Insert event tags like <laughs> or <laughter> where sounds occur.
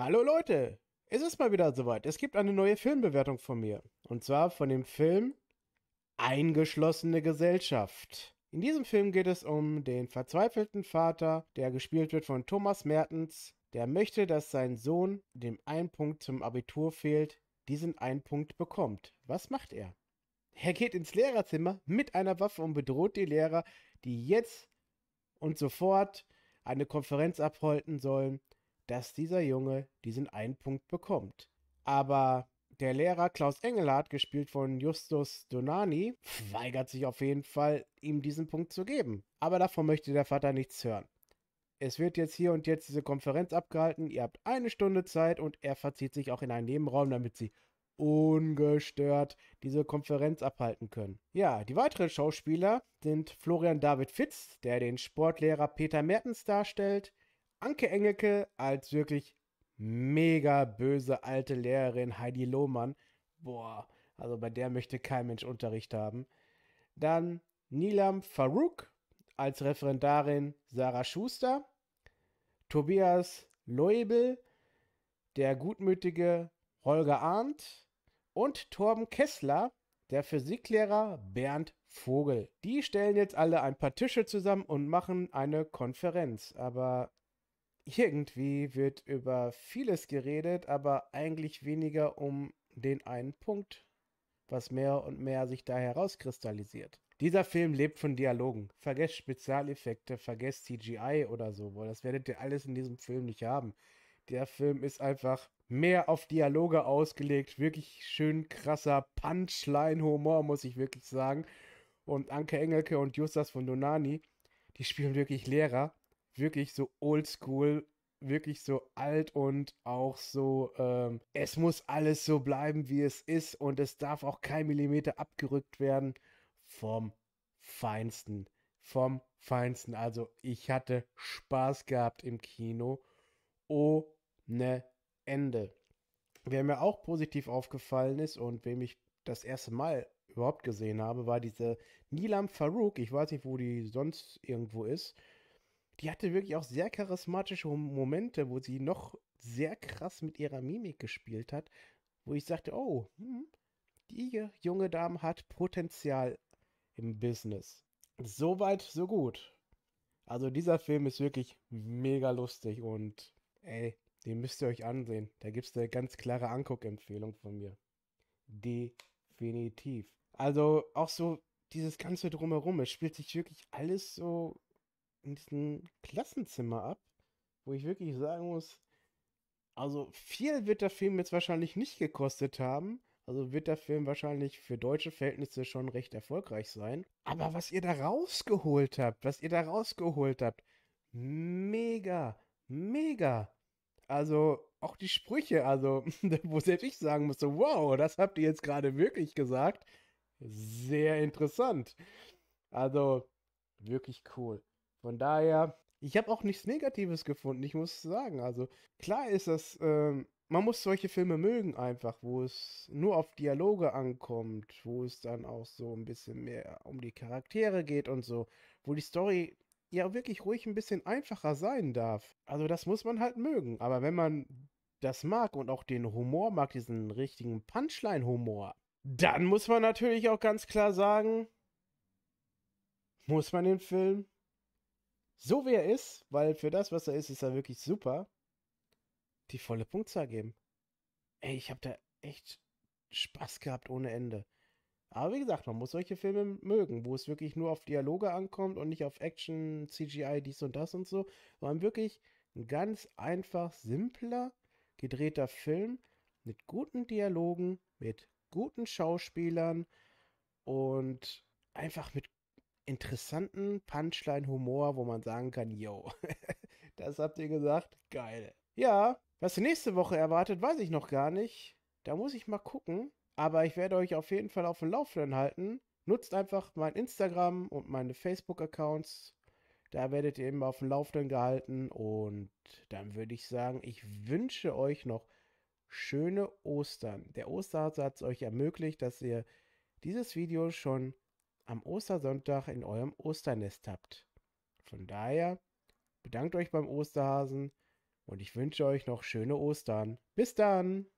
Hallo Leute, es ist mal wieder soweit. Es gibt eine neue Filmbewertung von mir. Und zwar von dem Film Eingeschlossene Gesellschaft. In diesem Film geht es um den verzweifelten Vater, der gespielt wird von Thomas Mertens, der möchte, dass sein Sohn, dem ein Punkt zum Abitur fehlt, diesen einen Punkt bekommt. Was macht er? Er geht ins Lehrerzimmer mit einer Waffe und bedroht die Lehrer, die jetzt und sofort eine Konferenz abhalten sollen, dass dieser Junge diesen einen Punkt bekommt. Aber der Lehrer Klaus Engelhardt, gespielt von Justus Donani, weigert sich auf jeden Fall, ihm diesen Punkt zu geben. Aber davon möchte der Vater nichts hören. Es wird jetzt hier und jetzt diese Konferenz abgehalten. Ihr habt eine Stunde Zeit und er verzieht sich auch in einen Nebenraum, damit sie ungestört diese Konferenz abhalten können. Ja, die weiteren Schauspieler sind Florian David Fitz, der den Sportlehrer Peter Mertens darstellt, Anke Engelke als wirklich mega böse alte Lehrerin Heidi Lohmann. Boah, also bei der möchte kein Mensch Unterricht haben. Dann Nilam Farouk als Referendarin Sarah Schuster. Tobias Leubel, der gutmütige Holger Arndt und Torben Kessler, der Physiklehrer Bernd Vogel. Die stellen jetzt alle ein paar Tische zusammen und machen eine Konferenz. Aber irgendwie wird über vieles geredet, aber eigentlich weniger um den einen Punkt, was mehr und mehr sich da herauskristallisiert. Dieser Film lebt von Dialogen. Vergesst Spezialeffekte, vergesst CGI oder so, das werdet ihr alles in diesem Film nicht haben. Der Film ist einfach mehr auf Dialoge ausgelegt. Wirklich schön krasser Punchline-Humor, muss ich wirklich sagen. Und Anke Engelke und Justas von Donani, die spielen wirklich Lehrer wirklich so oldschool, wirklich so alt und auch so, ähm, es muss alles so bleiben, wie es ist und es darf auch kein Millimeter abgerückt werden vom Feinsten. Vom Feinsten. Also ich hatte Spaß gehabt im Kino. Ohne Ende. Wer mir auch positiv aufgefallen ist und wem ich das erste Mal überhaupt gesehen habe, war diese Nilam Farouk. Ich weiß nicht, wo die sonst irgendwo ist die hatte wirklich auch sehr charismatische Momente, wo sie noch sehr krass mit ihrer Mimik gespielt hat, wo ich sagte, oh, hm, die junge Dame hat Potenzial im Business. Soweit, so gut. Also dieser Film ist wirklich mega lustig und ey, den müsst ihr euch ansehen. Da gibt es eine ganz klare Anguckempfehlung von mir. Definitiv. Also auch so dieses ganze drumherum, es spielt sich wirklich alles so in diesem Klassenzimmer ab, wo ich wirklich sagen muss, also viel wird der Film jetzt wahrscheinlich nicht gekostet haben. Also wird der Film wahrscheinlich für deutsche Verhältnisse schon recht erfolgreich sein. Aber was ihr da rausgeholt habt, was ihr da rausgeholt habt, mega, mega. Also auch die Sprüche, also <laughs> wo selbst ich sagen musste, wow, das habt ihr jetzt gerade wirklich gesagt. Sehr interessant. Also wirklich cool. Von daher, ich habe auch nichts Negatives gefunden, ich muss sagen. Also klar ist das, ähm, man muss solche Filme mögen einfach, wo es nur auf Dialoge ankommt, wo es dann auch so ein bisschen mehr um die Charaktere geht und so, wo die Story ja wirklich ruhig ein bisschen einfacher sein darf. Also das muss man halt mögen. Aber wenn man das mag und auch den Humor mag, diesen richtigen Punchline-Humor, dann muss man natürlich auch ganz klar sagen, muss man den Film so wie er ist, weil für das, was er ist, ist er wirklich super, die volle Punktzahl geben. Ey, ich habe da echt Spaß gehabt ohne Ende. Aber wie gesagt, man muss solche Filme mögen, wo es wirklich nur auf Dialoge ankommt und nicht auf Action, CGI, dies und das und so, sondern wirklich ein ganz einfach, simpler, gedrehter Film mit guten Dialogen, mit guten Schauspielern und einfach mit interessanten Punchline-Humor, wo man sagen kann, yo, <laughs> das habt ihr gesagt, geil. Ja, was nächste Woche erwartet, weiß ich noch gar nicht. Da muss ich mal gucken. Aber ich werde euch auf jeden Fall auf dem Laufenden halten. Nutzt einfach mein Instagram und meine Facebook-Accounts. Da werdet ihr immer auf dem Laufenden gehalten. Und dann würde ich sagen, ich wünsche euch noch schöne Ostern. Der Osterhase hat es euch ermöglicht, dass ihr dieses Video schon am Ostersonntag in eurem Osternest habt. Von daher bedankt euch beim Osterhasen, und ich wünsche euch noch schöne Ostern. Bis dann!